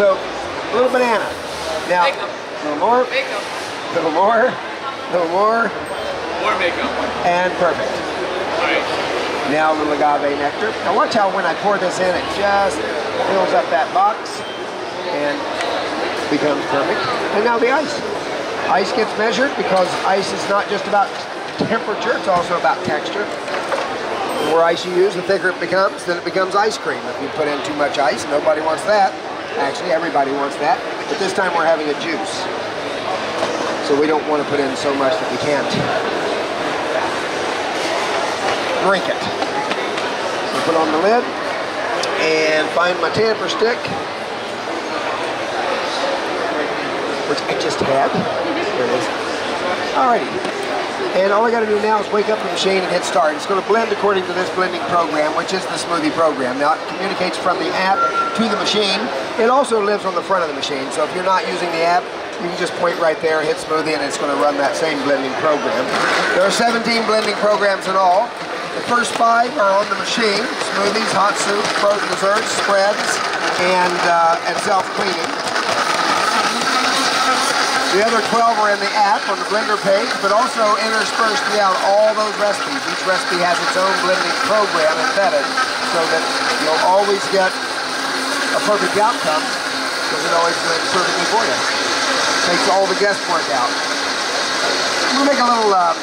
So, a little banana. Now, a little more, a little more, a little more, More makeup. and perfect. Alright. Now a little agave nectar. Now watch how when I pour this in, it just fills up that box and becomes perfect. And now the ice. Ice gets measured because ice is not just about temperature, it's also about texture. The more ice you use, the thicker it becomes, then it becomes ice cream. If you put in too much ice, nobody wants that. Actually, everybody wants that. But this time we're having a juice. So we don't want to put in so much that we can't drink it. So put on the lid and find my tamper stick, which I just had. There it is. Alrighty. And all I got to do now is wake up the machine and hit start. It's going to blend according to this blending program, which is the smoothie program. Now it communicates from the app to the machine. It also lives on the front of the machine. So if you're not using the app, you can just point right there, hit smoothie, and it's going to run that same blending program. There are 17 blending programs in all. The first five are on the machine, smoothies, hot soup, frozen desserts, spreads, and, uh, and self-cleaning. The other 12 are in the app on the blender page, but also interspersed throughout all those recipes. Each recipe has its own blending program embedded so that you'll always get a perfect outcome because it always blends perfectly for you. Takes all the guesswork out. I'm gonna make a little uh,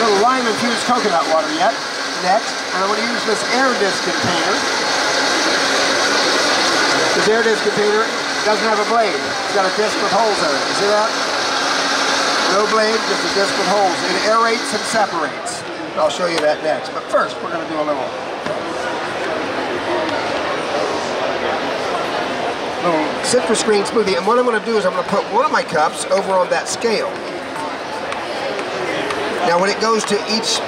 little lime infused coconut water yet. Next, and I'm going to use this air disc container. This air disc container doesn't have a blade. It's got a disc with holes in it. You see that? No blade, just a disc with holes. It aerates and separates. I'll show you that next. But first, we're going to do a little little citrus green smoothie. And what I'm going to do is I'm going to put one of my cups over on that scale. Now when it goes to each,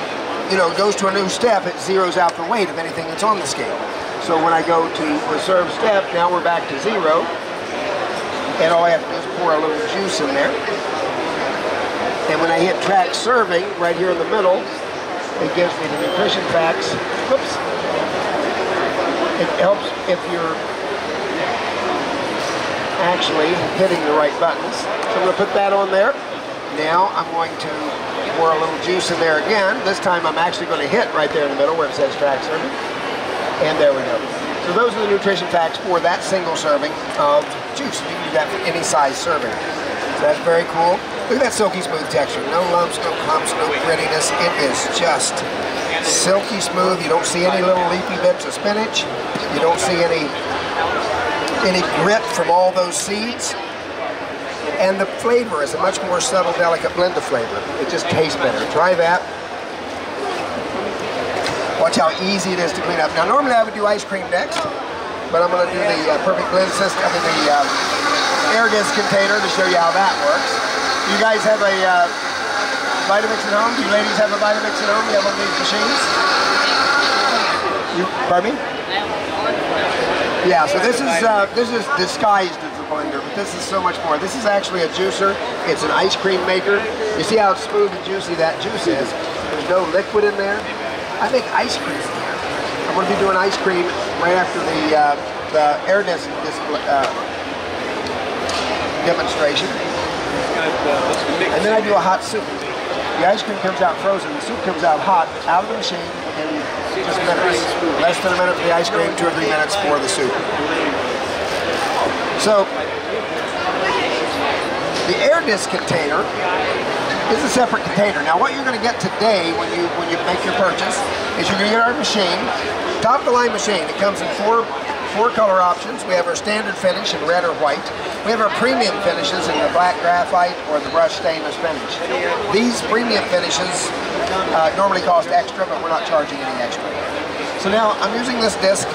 you know, goes to a new step, it zeroes out the weight of anything that's on the scale. So when I go to reserve step, now we're back to zero. And all I have to do is pour a little juice in there. And when I hit track serving, right here in the middle, it gives me the nutrition facts. Whoops. It helps if you're actually hitting the right buttons. So I'm going to put that on there. Now I'm going to pour a little juice in there again. This time I'm actually going to hit right there in the middle where it says track serving. And there we go. So those are the nutrition facts for that single serving of juice. You can do that for any size serving. So that's very cool. Look at that silky smooth texture. No lumps, no clumps, no grittiness. It is just silky smooth. You don't see any little leafy bits of spinach. You don't see any any grit from all those seeds. And the flavor is a much more subtle, delicate blend of flavor. It just tastes better. Try that. Watch how easy it is to clean up. Now normally I would do ice cream next, but I'm going to do the uh, perfect blend system, I mean the uh, air disc container to show you how that works. You guys have a uh, Vitamix at home? Do you ladies have a Vitamix at home? You have one of these machines? You, pardon me? Yeah, so this is uh, this is disguised as a blender, but this is so much more. This is actually a juicer. It's an ice cream maker. You see how smooth and juicy that juice is? There's no liquid in there. I make ice cream. I'm going to be doing ice cream right after the uh, the air disc display, uh, demonstration, and then I do a hot soup. The ice cream comes out frozen. The soup comes out hot out of the machine in just minutes. Less than a minute for the ice cream, two or three minutes for the soup. So, the air disc container is a separate container. Now what you're going to get today when you when you make your purchase is you're going to get our machine, top of the line machine. It comes in four four color options. We have our standard finish in red or white. We have our premium finishes in the black graphite or the brushed stainless finish. These premium finishes uh, normally cost extra, but we're not charging any extra. So now I'm using this disc,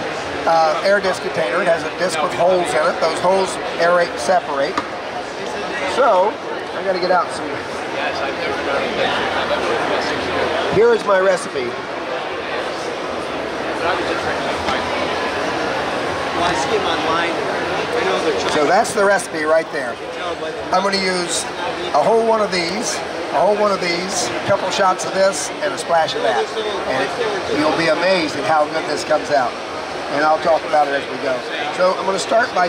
uh, air disc container. It has a disc with holes in it. Those holes aerate and separate. So I got to get out some. Here is my recipe. So that's the recipe right there. I'm going to use a whole one of these, a whole one of these, a couple shots of this, and a splash of that. And you'll be amazed at how good this comes out. and I'll talk about it as we go. So I'm going to start by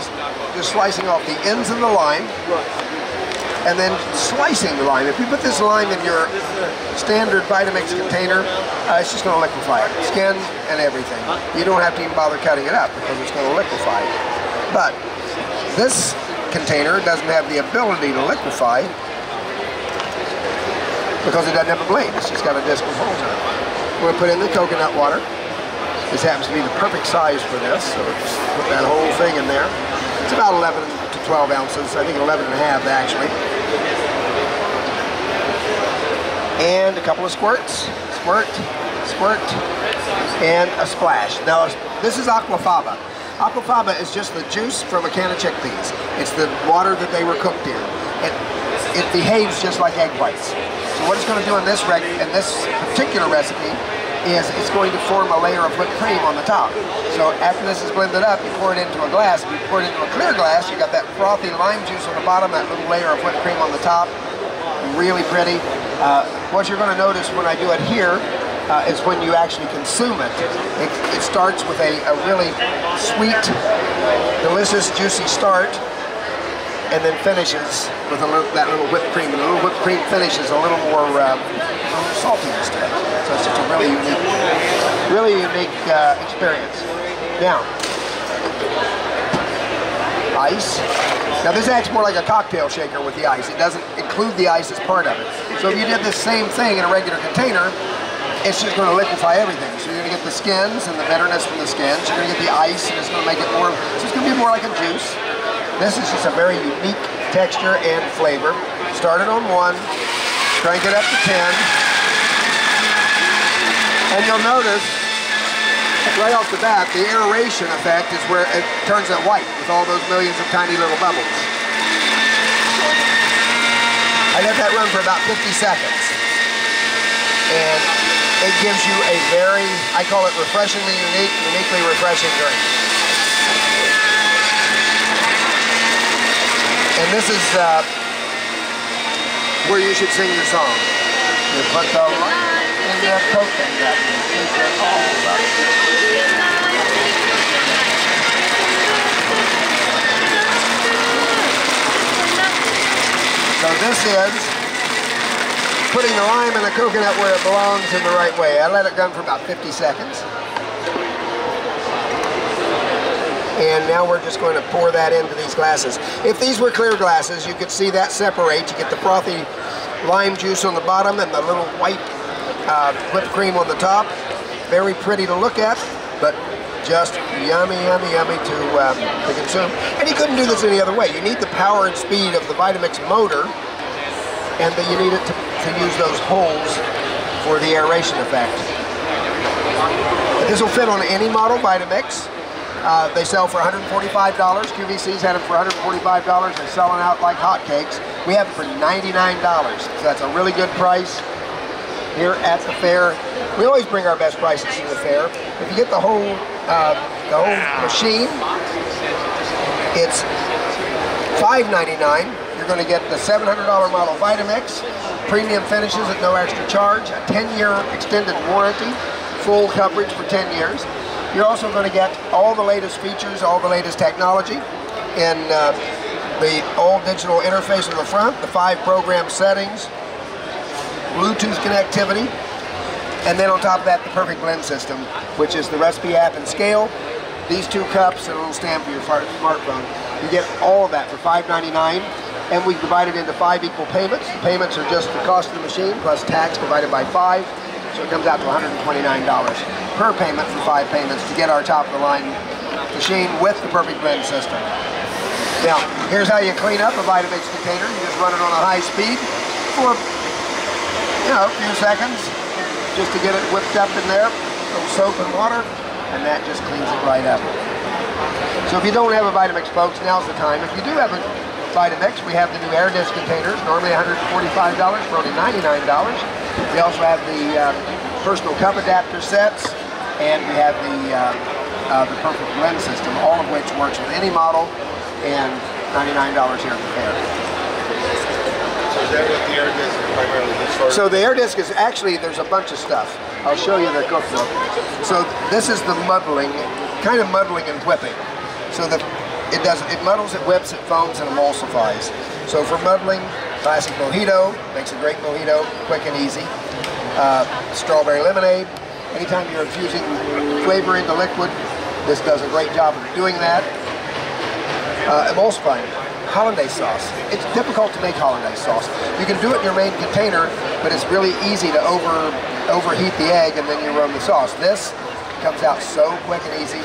just slicing off the ends of the lime and then slicing the lime. If you put this lime in your standard Vitamix container, uh, it's just going to liquefy it, skin and everything. You don't have to even bother cutting it up because it's going to liquefy. But this container doesn't have the ability to liquefy because it doesn't have a blade. It's just got a disc with holes in it. We're going to put in the coconut water. This happens to be the perfect size for this, so just put that whole thing in there. It's about 11 to 12 ounces, I think 11 and a half actually. And a couple of squirts, squirt, squirt, and a splash. Now, this is aquafaba. Aquafaba is just the juice from a can of chickpeas. It's the water that they were cooked in. It, it behaves just like egg whites. So what it's going to do in this, in this particular recipe is it's going to form a layer of whipped cream on the top. So after this is blended up, you pour it into a glass. If you pour it into a clear glass, you got that frothy lime juice on the bottom, that little layer of whipped cream on the top. Really pretty. Uh, what you're going to notice when I do it here uh, is when you actually consume it. It, it starts with a, a really sweet, delicious, juicy start and then finishes with little, that little whipped cream. And the little whipped cream finishes a little more um, saltiness to it. So it's just a really unique, really unique uh, experience. Now, ice. Now this acts more like a cocktail shaker with the ice. It doesn't include the ice as part of it. So if you did the same thing in a regular container, it's just going to liquefy everything. So you're going to get the skins and the bitterness from the skins. You're going to get the ice and it's going to make it more, so it's going to be more like a juice. This is just a very unique texture and flavor. Start it on one, crank it up to 10. And you'll notice right off the bat, the aeration effect is where it turns it white with all those millions of tiny little bubbles. I let that run for about 50 seconds. And it gives you a very, I call it refreshingly unique, uniquely refreshing drink. And this is uh, where you should sing your song. So this is putting the lime in the coconut where it belongs in the right way. I let it run for about 50 seconds. and now we're just going to pour that into these glasses. If these were clear glasses, you could see that separate. You get the frothy lime juice on the bottom and the little white uh, whipped cream on the top. Very pretty to look at, but just yummy, yummy, yummy to, um, to consume. And you couldn't do this any other way. You need the power and speed of the Vitamix motor, and then you need it to, to use those holes for the aeration effect. This will fit on any model Vitamix. Uh, they sell for $145. QVC's had them for $145. They're selling out like hotcakes. We have them for $99. So that's a really good price here at the fair. We always bring our best prices to the fair. If you get the whole uh, the whole machine, it's $5.99. You're going to get the $700 model Vitamix, premium finishes at no extra charge, a 10-year extended warranty, full coverage for 10 years. You're also going to get all the latest features, all the latest technology in uh, the all-digital interface on the front, the five program settings, Bluetooth connectivity, and then on top of that, the perfect blend system, which is the recipe app and scale, these two cups and a little stand for your smartphone. You get all of that for $5.99, and we divide it into five equal payments. The payments are just the cost of the machine plus tax divided by five. So it comes out to $129 per payment for five payments to get our top-of-the-line machine with the perfect blend system. Now, here's how you clean up a Vitamix container. You just run it on a high speed for, you know, a few seconds just to get it whipped up in there. Little soap and water, and that just cleans it right up. So if you don't have a Vitamix, folks, now's the time. If you do have a Vitamix, we have the new air disc containers, normally $145 for only $99. We also have the uh, personal cup adapter sets, and we have the, uh, uh, the Perfect Blend system, all of which works with any model, and $99 here at the fair. So is that what the air disc is primarily used for? So the air disc is actually, there's a bunch of stuff. I'll show you the cookbook. So this is the muddling kind of muddling and whipping. So that it does it muddles, it whips, it foams, and emulsifies. So for muddling, classic mojito makes a great mojito, quick and easy. Uh, strawberry lemonade. Anytime you're infusing flavor into liquid, this does a great job of doing that. Uh, emulsifying. Hollandaise sauce. It's difficult to make hollandaise sauce. You can do it in your main container, but it's really easy to over overheat the egg and then you run the sauce. This comes out so quick and easy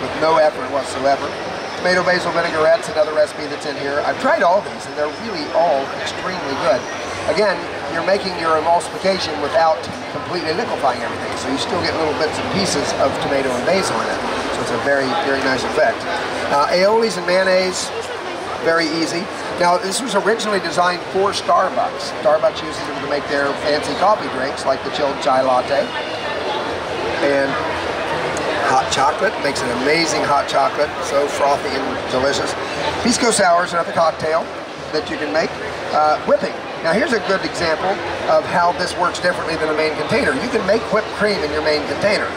with no effort whatsoever. Tomato basil vinaigrette's another recipe that's in here. I've tried all these and they're really all extremely good. Again, you're making your emulsification without completely liquefying everything, so you still get little bits and pieces of tomato and basil in it. So it's a very, very nice effect. Uh, aiolis and mayonnaise, very easy. Now, this was originally designed for Starbucks. Starbucks uses them to make their fancy coffee drinks, like the chilled chai latte. And hot chocolate, makes an amazing hot chocolate, so frothy and delicious. Pisco sour is another cocktail that you can make. Uh, whipping. Now here's a good example of how this works differently than a main container. You can make whipped cream in your main container.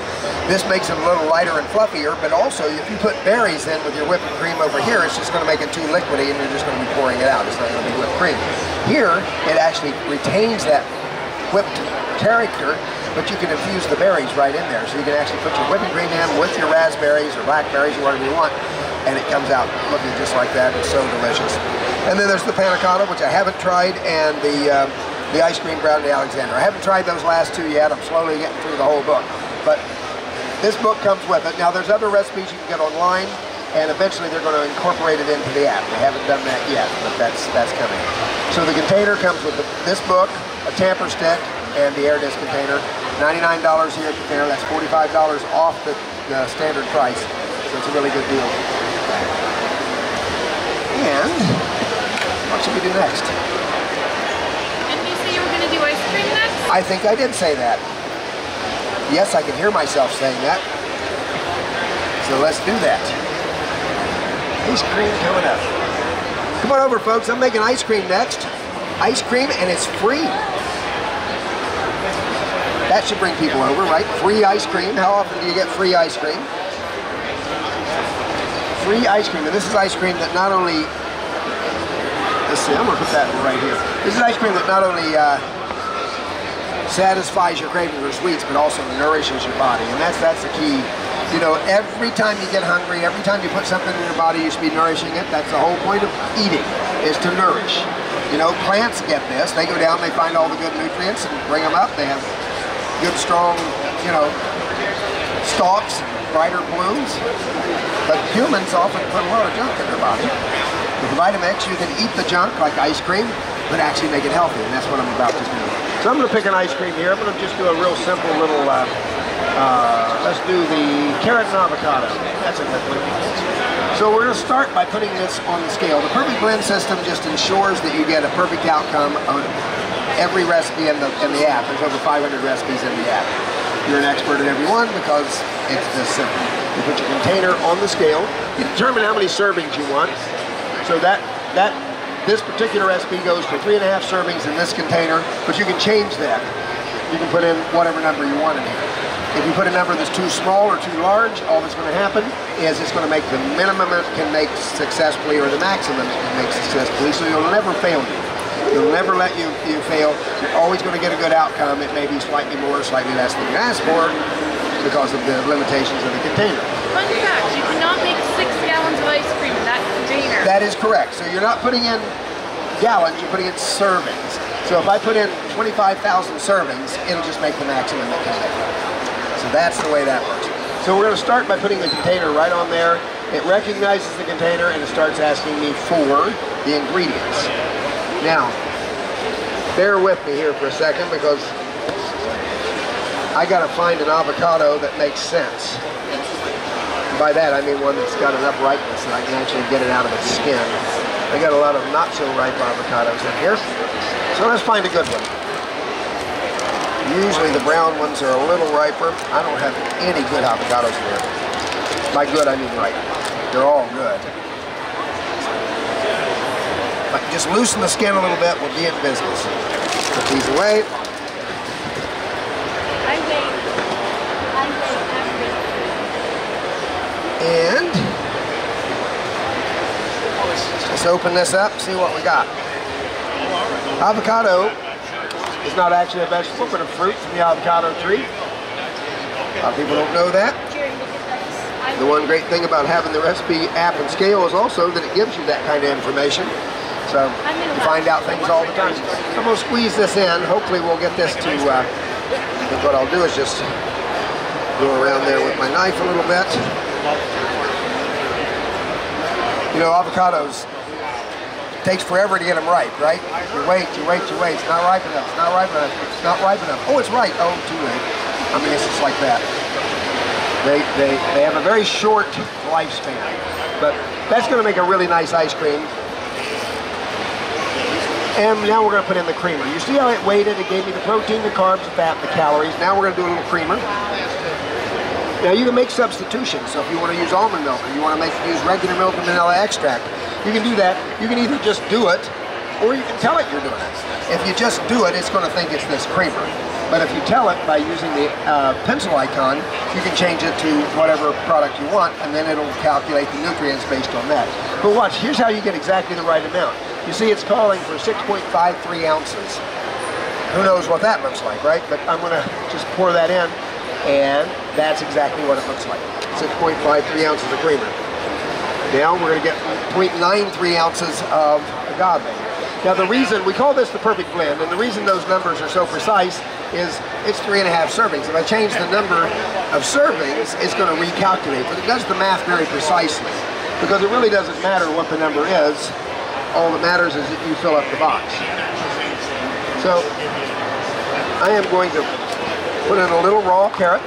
This makes it a little lighter and fluffier, but also if you put berries in with your whipped cream over here, it's just going to make it too liquidy and you're just going to be pouring it out. It's not going to be whipped cream. Here, it actually retains that whipped character, but you can infuse the berries right in there. So you can actually put your whipping cream in with your raspberries or blackberries or whatever you want, and it comes out looking just like that. It's so delicious. And then there's the panna cotta, which I haven't tried, and the uh, the ice cream Brandy Alexander. I haven't tried those last two yet. I'm slowly getting through the whole book. But this book comes with it. Now there's other recipes you can get online, and eventually they're going to incorporate it into the app. They haven't done that yet, but that's that's coming. So the container comes with the, this book, a tamper stick, and the air disc container. $99 here at the fair. That's $45 off the, the standard price. So it's a really good deal. And what should we do next? Didn't you say you were going to do ice cream next? I think I did say that. Yes, I can hear myself saying that. So let's do that. Ice cream coming up. Come on over, folks. I'm making ice cream next. Ice cream, and it's free. That should bring people over, right? Free ice cream. How often do you get free ice cream? Free ice cream. And this is ice cream that not only, let's see, I'm gonna put that right here. This is ice cream that not only uh, satisfies your craving for sweets, but also nourishes your body. And that's that's the key. You know, every time you get hungry, every time you put something in your body, you should be nourishing it. That's the whole point of eating, is to nourish. You know, plants get this. They go down, they find all the good nutrients and bring them up. They have good, strong, you know, stalks, brighter blooms. But humans often put a lot of junk in their body. With Vitamix, you can eat the junk like ice cream, but actually make it healthy, and that's what I'm about to do. So I'm going to pick an ice cream here. I'm going to just do a real simple little, uh, uh, let's do the carrot and avocado. That's a good one. So we're going to start by putting this on the scale. The Perfect Blend system just ensures that you get a perfect outcome on every recipe in the, in the app. There's over 500 recipes in the app. You're an expert at every one because it's this simple. You put your container on the scale, you determine how many servings you want. So that, that this particular recipe goes for three and a half servings in this container, but you can change that. You can put in whatever number you want in here. If you put a number that's too small or too large, all that's going to happen is it's going to make the minimum it can make successfully or the maximum it can make successfully, so you'll never fail you. It'll never let you, you fail. You're always going to get a good outcome. It may be slightly more or slightly less than you asked for because of the limitations of the container. Fun fact, you cannot make That is correct. So you're not putting in gallons, you're putting in servings. So if I put in 25,000 servings, it'll just make the maximum it can. So that's the way that works. So we're going to start by putting the container right on there. It recognizes the container and it starts asking me for the ingredients. Now, bear with me here for a second because I got to find an avocado that makes sense. By that I mean one that's got enough ripeness that I can actually get it out of its skin. I got a lot of not so ripe avocados in here. So let's find a good one. Usually the brown ones are a little riper. I don't have any good avocados here. By good I mean ripe. They're all good. But just loosen the skin a little bit, we'll be in business. Put these away. I wait. I wait. I wait. And let's open this up, see what we got. Avocado is not actually a vegetable, but a fruit from the avocado tree. A lot of people don't know that. The one great thing about having the recipe app and scale is also that it gives you that kind of information. So you find out things all the time. I'm going to squeeze this in. Hopefully we'll get this to, uh, what I'll do is just go around there with my knife a little bit. You know, avocados, takes forever to get them ripe, right? You wait, you wait, you wait. It's not ripe enough. It's not ripe enough. It's not ripe enough. Oh, it's ripe. Oh, too late. I mean, it's just like that. They, they, they have a very short lifespan. But that's going to make a really nice ice cream. And now we're going to put in the creamer. You see how it weighted? It gave me the protein, the carbs, the fat, the calories. Now we're going to do a little creamer. Now you can make substitutions. So if you want to use almond milk or you want to make use regular milk and vanilla extract, you can do that. You can either just do it or you can tell it you're doing it. If you just do it, it's going to think it's this creamer. But if you tell it by using the uh, pencil icon, you can change it to whatever product you want, and then it'll calculate the nutrients based on that. But watch, here's how you get exactly the right amount. You see it's calling for 6.53 ounces. Who knows what that looks like, right? But I'm going to just pour that in, and that's exactly what it looks like. 6.53 ounces of creamer. Now we're going to get 0.93 ounces of agave. Now the reason, we call this the perfect blend, and the reason those numbers are so precise is it's three and a half servings. If I change the number of servings, it's going to recalculate, but it does the math very precisely. Because it really doesn't matter what the number is, all that matters is that you fill up the box. So, I am going to put in a little raw carrot.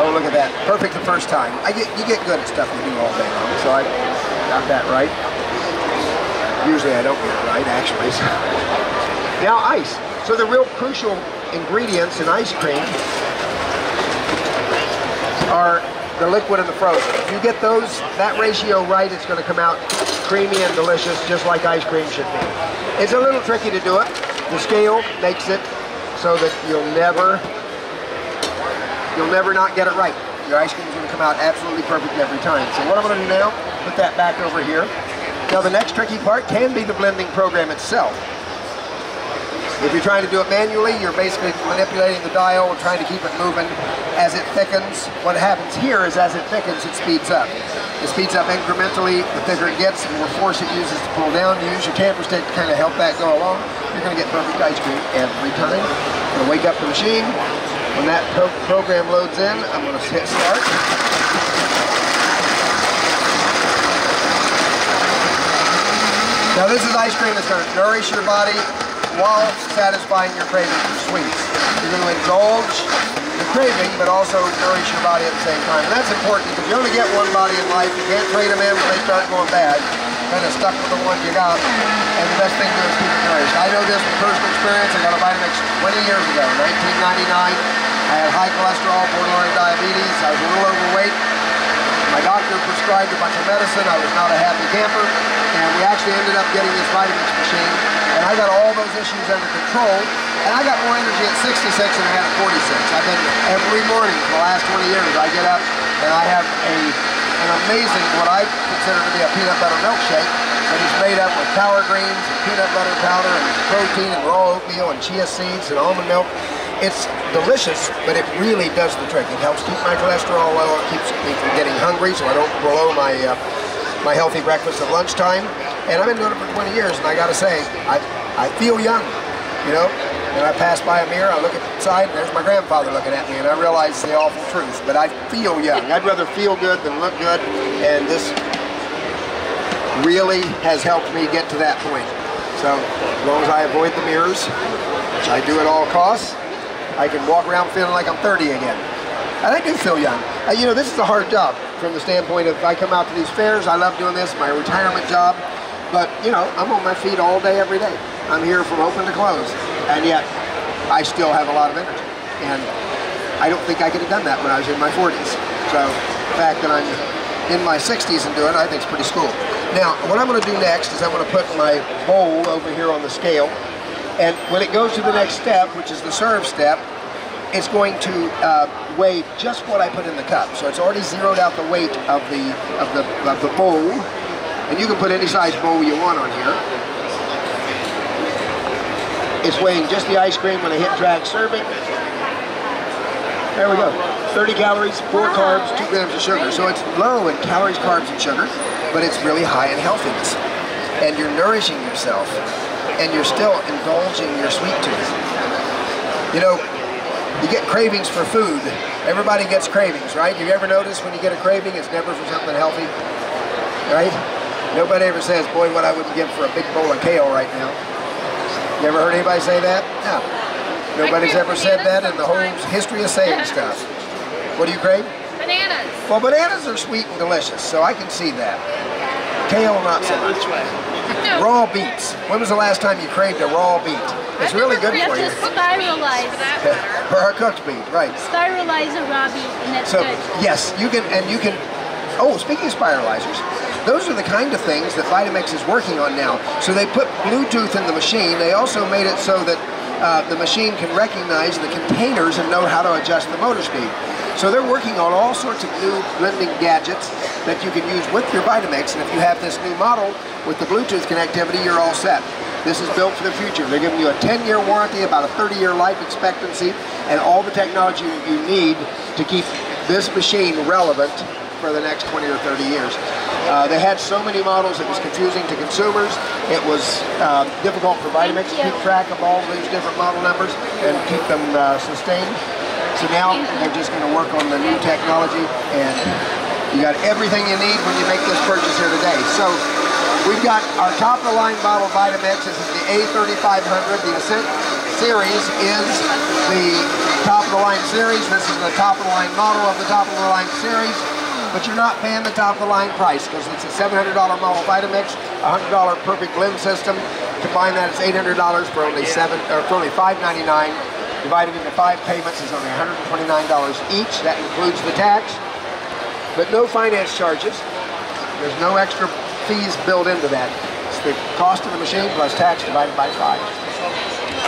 Oh, look at that. Perfect the first time. I get You get good at stuff you do all day long, so I got that right. Usually I don't get it right, actually. So. Now ice. So the real crucial ingredients in ice cream are the liquid and the frozen. If you get those, that ratio right, it's going to come out creamy and delicious, just like ice cream should be. It's a little tricky to do it. The scale makes it so that you'll never, you'll never not get it right. Your ice cream is going to come out absolutely perfect every time. So what I'm going to do now, put that back over here. Now the next tricky part can be the blending program itself. If you're trying to do it manually, you're basically manipulating the dial and trying to keep it moving as it thickens. What happens here is as it thickens, it speeds up. It speeds up incrementally. The thicker it gets, the more force it uses to pull down. You use your tamper stick to kind of help that go along. You're going to get perfect ice cream every time. I'm going to wake up the machine. When that pro program loads in, I'm going to hit start. Now this is ice cream that's going to nourish your body while satisfying your craving for sweets. You're going to indulge the craving, but also nourish your body at the same time. And that's important because you only get one body in life. You can't trade them in when they start going bad. Kind of stuck with the one you got. And the best thing to do is keep it nourished. I know this from personal experience. I got a Vitamix 20 years ago, 1999. I had high cholesterol, borderline diabetes. I was a little overweight. My doctor prescribed a bunch of medicine. I was not a happy camper. And we actually ended up getting this Vitamix machine. And I got all those issues under control. And I got more energy at 66 than I had at 46. I've been every morning for the last 20 years. I get up and I have a an amazing, what I consider to be a peanut butter milkshake that is made up with power greens and peanut butter powder and protein and raw oatmeal and chia seeds and almond milk. It's delicious, but it really does the trick. It helps keep my cholesterol low. It keeps me from getting hungry so I don't blow my uh, my healthy breakfast at lunchtime. And I've been doing it for 20 years, and I got to say, I, I feel young, you know? And I pass by a mirror, I look at the side, and there's my grandfather looking at me, and I realize the awful truth. But I feel young. I'd rather feel good than look good, and this really has helped me get to that point. So as long as I avoid the mirrors, which I do at all costs, I can walk around feeling like I'm 30 again. And I do feel young. Uh, you know, this is a hard job from the standpoint of I come out to these fairs, I love doing this, my retirement job, but you know, I'm on my feet all day, every day. I'm here from open to close, and yet I still have a lot of energy. And I don't think I could have done that when I was in my 40s. So the fact that I'm in my 60s and doing it, I think is pretty cool. Now, what I'm going to do next is I'm going to put my bowl over here on the scale, and when it goes to the next step, which is the serve step, it's going to uh, weigh just what I put in the cup. So it's already zeroed out the weight of the of the of the bowl, and you can put any size bowl you want on here. It's weighing just the ice cream when I hit track serving. There we go. 30 calories, 4 carbs, 2 grams of sugar. So it's low in calories, carbs, and sugar, but it's really high in healthiness. And you're nourishing yourself, and you're still indulging your sweet tooth. You know, you get cravings for food. Everybody gets cravings, right? You ever notice when you get a craving, it's never for something healthy, right? Nobody ever says, boy, what I wouldn't give for a big bowl of kale right now. You ever heard anybody say that? No. Nobody's ever said that in the whole history of saying stuff. What do you crave? Bananas. Well, bananas are sweet and delicious, so I can see that. Kale, not so much. Raw beets. When was the last time you craved a raw beet? It's I've really good for craved you. a Just spiralize. For that a cooked beet, right. Spiralize a raw beet, and that's So good. yes, you can, and you can. Oh, speaking of spiralizers, those are the kind of things that Vitamix is working on now. So they put Bluetooth in the machine. They also made it so that uh, the machine can recognize the containers and know how to adjust the motor speed. So they're working on all sorts of new blending gadgets that you can use with your Vitamix. And if you have this new model with the Bluetooth connectivity, you're all set. This is built for the future. They're giving you a 10-year warranty, about a 30-year life expectancy, and all the technology you need to keep this machine relevant for the next 20 or 30 years. Uh, they had so many models it was confusing to consumers. It was uh, difficult for Vitamix to keep track of all these different model numbers and keep them uh, sustained. So now they're just going to work on the new technology and you got everything you need when you make this purchase here today. So we've got our top of the line bottle Vitamix. This is the A3500. The Ascent series is the top of the line series. This is the top of the line model of the top of the line series. But you're not paying the top of the line price because it's a $700 model Vitamix, a $100 perfect blend system. Combine that, it's $800 for only seven or for only $5.99. Divided into five payments is only $129 each. That includes the tax, but no finance charges. There's no extra fees built into that. It's the cost of the machine plus tax divided by five.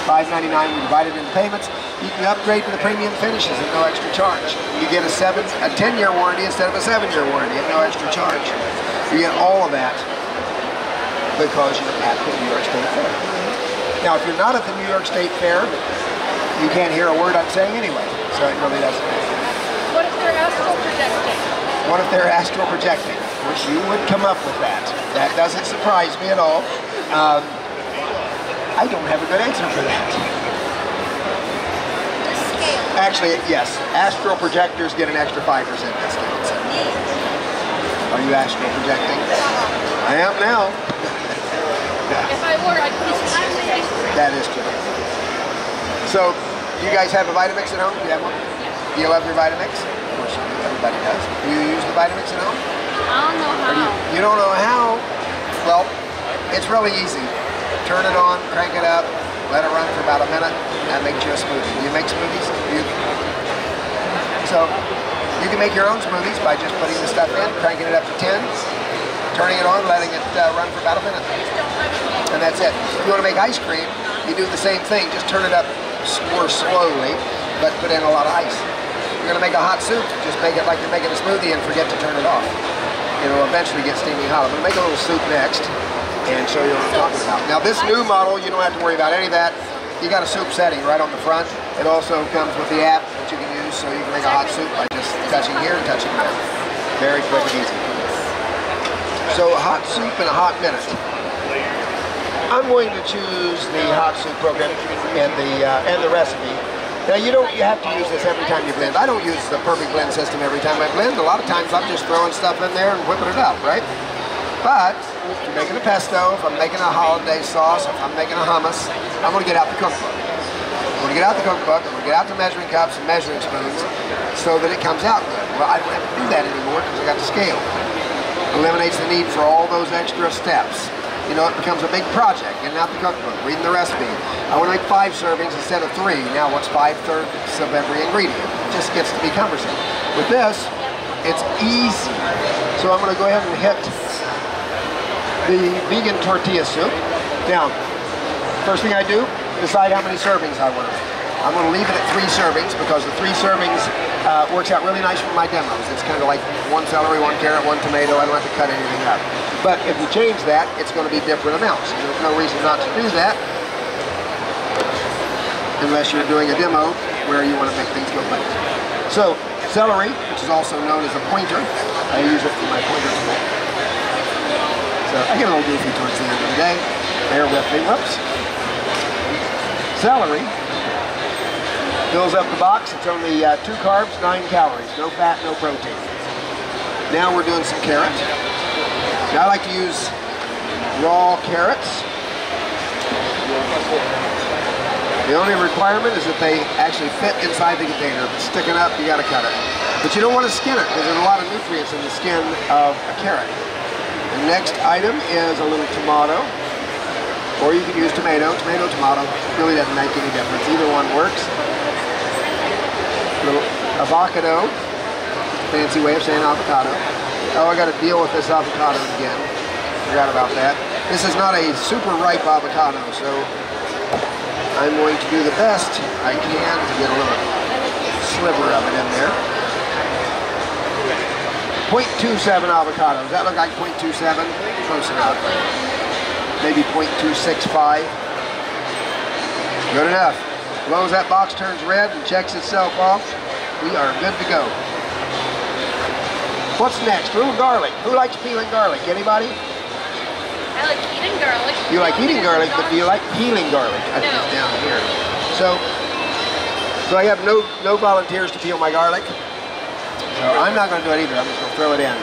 $5.99 we divide it into payments. You can upgrade to the premium finishes at no extra charge. You get a seven, a 10-year warranty instead of a seven-year warranty at no extra charge. You get all of that because you're at the New York State Fair. Now, if you're not at the New York State Fair, you can't hear a word I'm saying anyway, so it really doesn't matter. What if they're astral projecting? What if they're astral projecting? Wish you would come up with that. That doesn't surprise me at all. Um, I don't have a good answer for that. Actually, yes, astral projectors get an extra 5% discount. Are you astral projecting? I am now. If I were, I'd put a time in ice. That is true. So, do you guys have a Vitamix at home? Do you have one? Do you love your Vitamix? Of course you do. Everybody does. Do you use the Vitamix at home? I don't know do you, how. you don't know how? Well, it's really easy. Turn it on, crank it up, let it run for about a minute, and make you a smoothie. You make smoothies? You, so, you can make your own smoothies by just putting the stuff in, cranking it up to 10, turning it on, letting it uh, run for about a minute. And that's it. If you want to make ice cream, you do the same thing. Just turn it up more slowly, but put in a lot of ice. You're going to make a hot soup, just make it like you're making a smoothie and forget to turn it off. It'll eventually get steaming hot. I'm going to make a little soup next and show you what I'm talking about. Now this new model, you don't have to worry about any of that. You got a soup setting right on the front. It also comes with the app that you can use so you can make a hot soup by just touching here and touching there. Very quick and easy. So hot soup in a hot minute. I'm going to choose the hot soup program and the uh, and the recipe. Now you don't you have to use this every time you blend. I don't use the perfect blend system every time I blend. A lot of times I'm just throwing stuff in there and whipping it up, right? But if you're making a pesto, if I'm making a hollandaise sauce, if I'm making a hummus, I'm going to get out the cookbook. I'm going to get out the cookbook. I'm going to get out the measuring cups and measuring spoons so that it comes out good. Well, I don't have to do that anymore because I got the scale eliminates the need for all those extra steps. You know, it becomes a big project, getting out the cookbook, reading the recipe. I want to make five servings instead of three. Now what's five thirds of every ingredient? It just gets to be cumbersome. With this, it's easy. So I'm going to go ahead and hit the vegan tortilla soup. Now, first thing I do, decide how many servings I want. I'm going to leave it at three servings because the three servings uh, works out really nice for my demos. It's kind of like one celery, one carrot, one tomato. I don't have to cut anything up. But if you change that, it's going to be different amounts. There's no reason not to do that unless you're doing a demo where you want to make things go quick. So celery, which is also known as a pointer, I use it for my pointer tool. So I get a little goofy towards the end of the day. Bear with me. Whoops. Celery fills up the box. It's only uh, two carbs, nine calories. No fat, no protein. Now we're doing some carrots. Now I like to use raw carrots. The only requirement is that they actually fit inside the container. If it's sticking up, you gotta cut it. But you don't want to skin it because there's a lot of nutrients in the skin of a carrot. Next item is a little tomato, or you can use tomato, tomato, tomato. Really doesn't make any difference. Either one works. A little avocado, fancy way of saying avocado. Oh, I got to deal with this avocado again. Forgot about that. This is not a super ripe avocado, so I'm going to do the best I can to get a little sliver of it in there. 0.27 avocados. That look like 0.27? Close enough. Maybe 0.265. Good enough. As long as that box turns red and checks itself off, we are good to go. What's next? A little garlic. Who likes peeling garlic? Anybody? I like eating garlic. You like eating garlic, but do you like peeling garlic? I think No. it's down here. So, so I have no no volunteers to peel my garlic. So I'm not going to do it either. I'm just going to throw it in.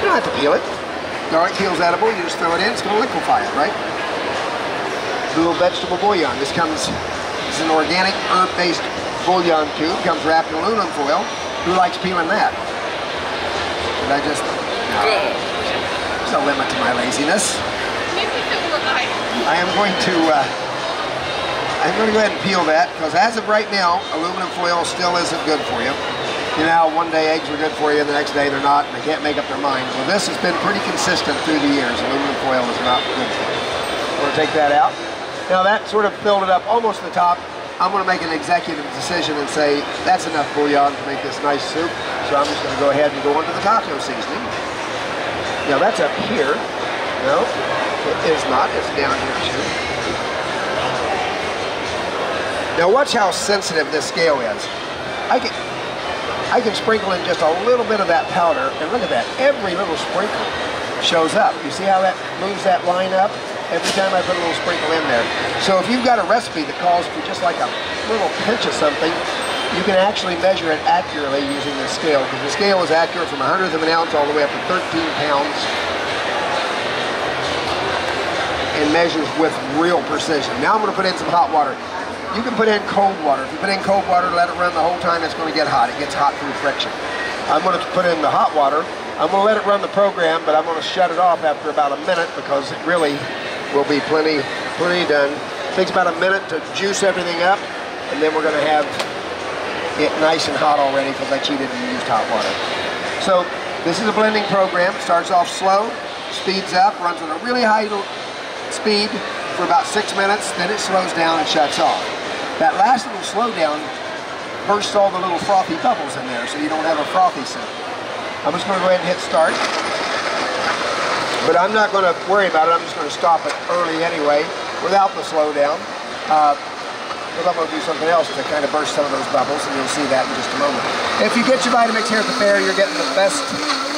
You don't have to peel it. Garlic peel's edible. You just throw it in. It's going to liquefy it, right? Little vegetable bouillon. This comes. This is an organic herb-based bouillon cube. Comes wrapped in aluminum foil. Who likes peeling that? Did I just? No. There's no limit to my laziness. Maybe if it were I. I am going to uh, I'm going to go ahead and peel that because as of right now, aluminum foil still isn't good for you. You know, one day eggs are good for you, the next day they're not, and they can't make up their minds. Well, this has been pretty consistent through the years. Aluminum foil is not good for you. Going to take that out. Now that sort of filled it up almost to the top. I'm going to make an executive decision and say that's enough bouillon to make this nice soup. So I'm just going to go ahead and go into the taco seasoning. Now that's up here. No, it is not. It's down here too. Now watch how sensitive this scale is. I can, sprinkle in just a little bit of that powder, and look at that. Every little sprinkle shows up. You see how that moves that line up? Every time I put a little sprinkle in there. So if you've got a recipe that calls for just like a little pinch of something, you can actually measure it accurately using the scale, because the scale is accurate from a hundredth of an ounce all the way up to 13 pounds and measures with real precision. Now I'm going to put in some hot water. You can put in cold water. If you put in cold water, let it run the whole time, it's going to get hot. It gets hot through friction. I'm going to put in the hot water. I'm going to let it run the program, but I'm going to shut it off after about a minute because it really will be plenty, plenty done. It takes about a minute to juice everything up, and then we're going to have it nice and hot already because I cheated and used hot water. So this is a blending program. It Starts off slow, speeds up, runs at a really high speed for about six minutes, then it slows down and shuts off. That last little slowdown bursts all the little frothy bubbles in there so you don't have a frothy soup. I'm just going to go ahead and hit start. But I'm not going to worry about it. I'm just going to stop it early anyway without the slowdown. Uh, because I'm going to do something else to kind of burst some of those bubbles, and you'll see that in just a moment. If you get your Vitamix here at the fair, you're getting the best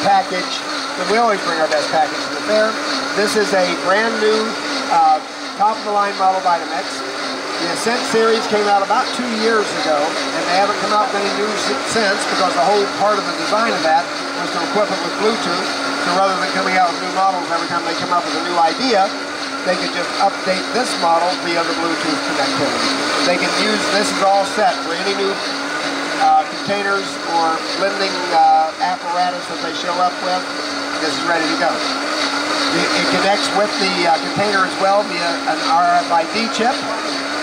package. We always bring our best package to the fair. This is a brand new uh, top-of-the-line model Vitamix. The Ascent series came out about two years ago, and they haven't come out with any new since because the whole part of the design of that was to equip it with Bluetooth. So rather than coming out with new models every time they come up with a new idea, they could just update this model via the Bluetooth connectivity. They can use, this is all set for any new uh, containers or blending uh, apparatus that they show up with. This is ready to go. It, it connects with the uh, container as well via an RFID chip,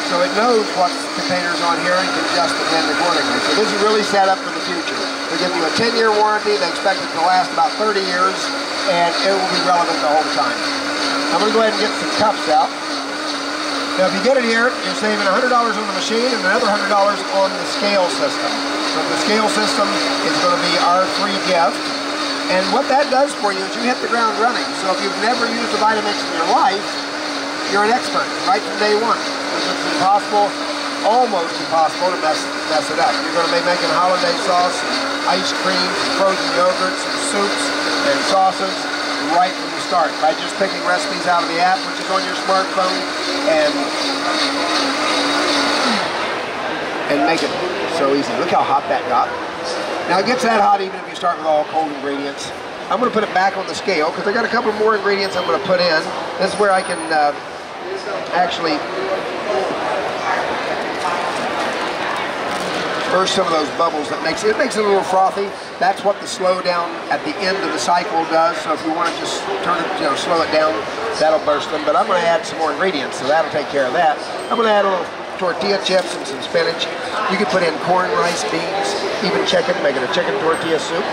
so it knows what containers on here and can adjust the accordingly. So this is really set up for the future. They're giving you a 10-year warranty. They expect it to last about 30 years, and it will be relevant the whole time. I'm going to go ahead and get some cups out. Now, if you get it here, you're saving $100 on the machine and another $100 on the scale system. So the scale system is going to be our free gift. And what that does for you is you hit the ground running. So if you've never used a Vitamix in your life, you're an expert right from day one. It's impossible, almost impossible to mess, mess it up. You're going to be making hollandaise sauce, ice cream, frozen yogurts, and soups, and sauces right from the start by just picking recipes out of the app, which is on your smartphone, and and make it so easy. Look how hot that got. Now it gets that hot even if you start with all cold ingredients. I'm going to put it back on the scale because I got a couple more ingredients I'm going to put in. This is where I can uh, actually burst some of those bubbles that makes it, makes it a little frothy. That's what the slowdown at the end of the cycle does. So if you want to just turn it, you know, slow it down, that'll burst them. But I'm going to add some more ingredients, so that'll take care of that. I'm going to add a little tortilla chips and some spinach. You can put in corn, rice, beans, even chicken, make it a chicken tortilla soup.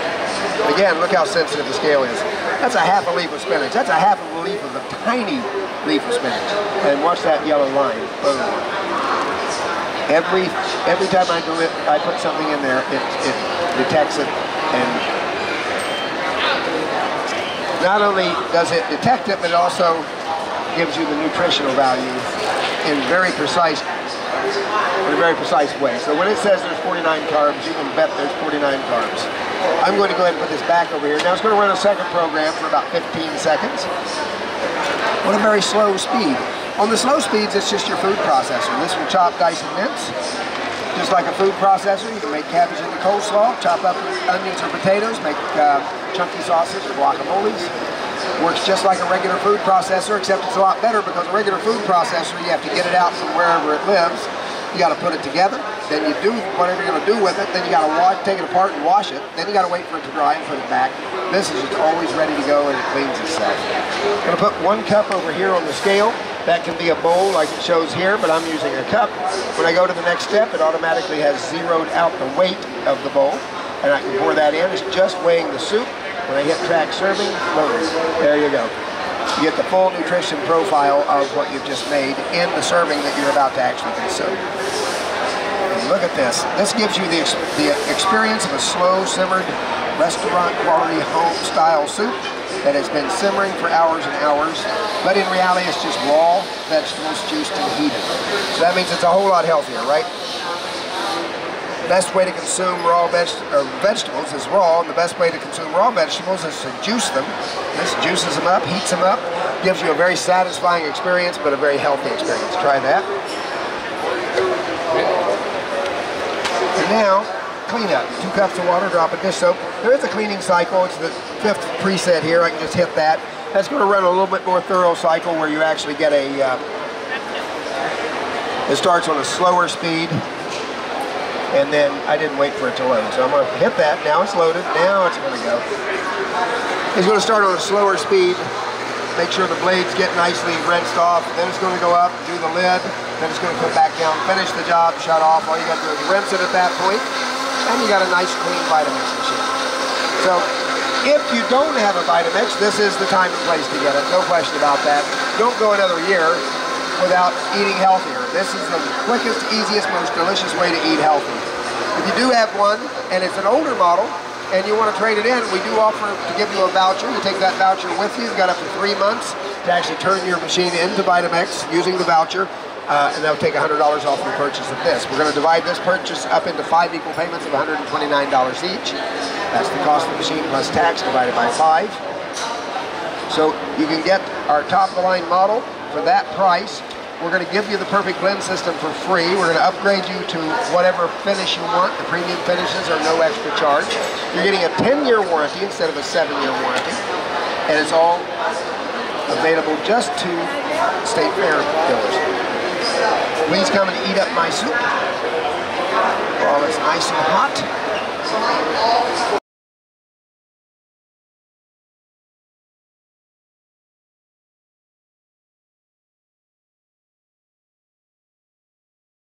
Again, look how sensitive the scale is. That's a half a leaf of spinach. That's a half a leaf of a tiny leaf of spinach. And watch that yellow line. Every every time I do it, I put something in there, it, it detects it and not only does it detect it, but it also gives you the nutritional value in very precise in a very precise way. So when it says there's 49 carbs, you can bet there's 49 carbs. I'm going to go ahead and put this back over here. Now it's going to run a second program for about 15 seconds on a very slow speed. On the slow speeds, it's just your food processor. This will chop, dice, and mince. Just like a food processor, you can make cabbage into coleslaw, chop up onions or potatoes, make uh, chunky sauces or guacamoles. Works just like a regular food processor, except it's a lot better because a regular food processor, you have to get it out from wherever it lives. You got to put it together. Then you do whatever you're going to do with it. Then you got to take it apart and wash it. Then you got to wait for it to dry and put it back. This is just always ready to go and it cleans itself. I'm going to put one cup over here on the scale. That can be a bowl like it shows here, but I'm using a cup. When I go to the next step, it automatically has zeroed out the weight of the bowl. And I can pour that in. It's just weighing the soup. When I hit track serving, boom, there you go. You get the full nutrition profile of what you've just made in the serving that you're about to actually consume. And look at this. This gives you the, the experience of a slow simmered restaurant quality home style soup that has been simmering for hours and hours, but in reality it's just raw vegetables juiced and heated. So that means it's a whole lot healthier, right? Best way to consume raw veg vegetables is raw, and the best way to consume raw vegetables is to juice them. This juices them up, heats them up, gives you a very satisfying experience, but a very healthy experience. Try that. And now, clean up. Two cups of water, drop a dish soap. There is a cleaning cycle. It's the fifth preset here. I can just hit that. That's going to run a little bit more thorough cycle where you actually get a, uh, it starts on a slower speed and then I didn't wait for it to load. So I'm going to hit that. Now it's loaded. Now it's going to go. It's going to start on a slower speed. Make sure the blades get nicely rinsed off. Then it's going to go up, do the lid. Then it's going to come back down, finish the job, shut off. All you got to do is rinse it at that point, and you got a nice clean Vitamix machine. So if you don't have a Vitamix, this is the time and place to get it. No question about that. Don't go another year without eating healthier. This is the quickest, easiest, most delicious way to eat healthy. If you do have one, and it's an older model, and you want to trade it in, we do offer to give you a voucher. You take that voucher with you. You've got up to three months to actually turn your machine into Vitamix using the voucher. Uh, and that'll take $100 off your purchase of this. We're going to divide this purchase up into five equal payments of $129 each. That's the cost of the machine plus tax divided by five. So you can get our top-of-the-line model for that price we're going to give you the perfect blend system for free. We're going to upgrade you to whatever finish you want. The premium finishes are no extra charge. You're getting a 10-year warranty instead of a 7-year warranty. And it's all available just to State Fair dealers. Please come and eat up my soup while it's nice and hot.